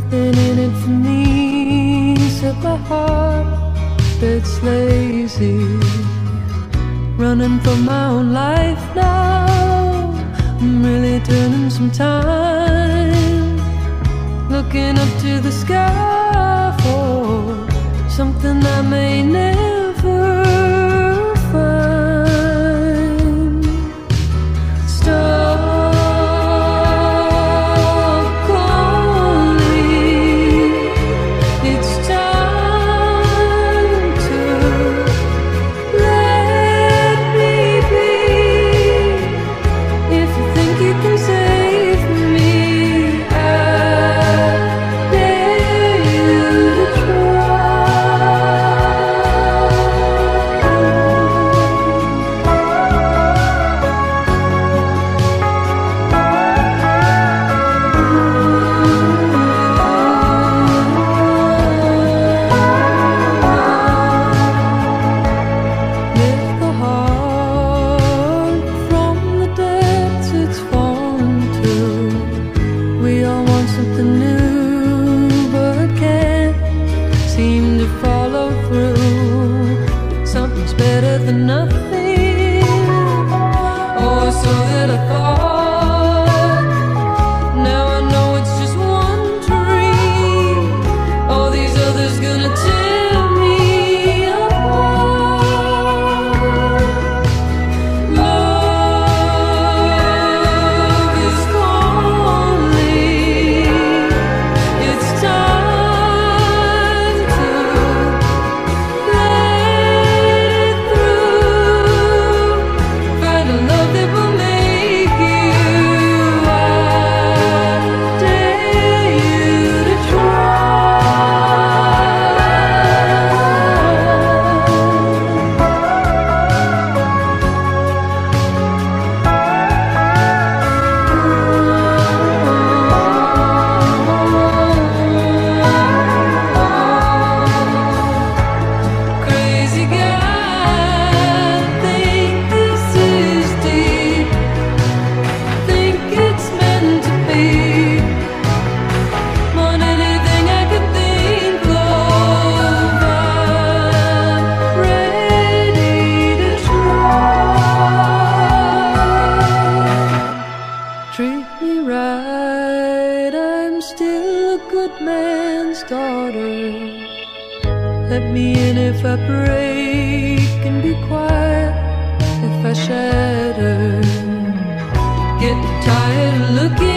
nothing in it for me except my heart that's lazy. Running for my own life now, I'm really turning some time. Looking up to the sky for something I may never. better than nothing. daughter. Let me in if I break and be quiet if I shatter. Get tired looking.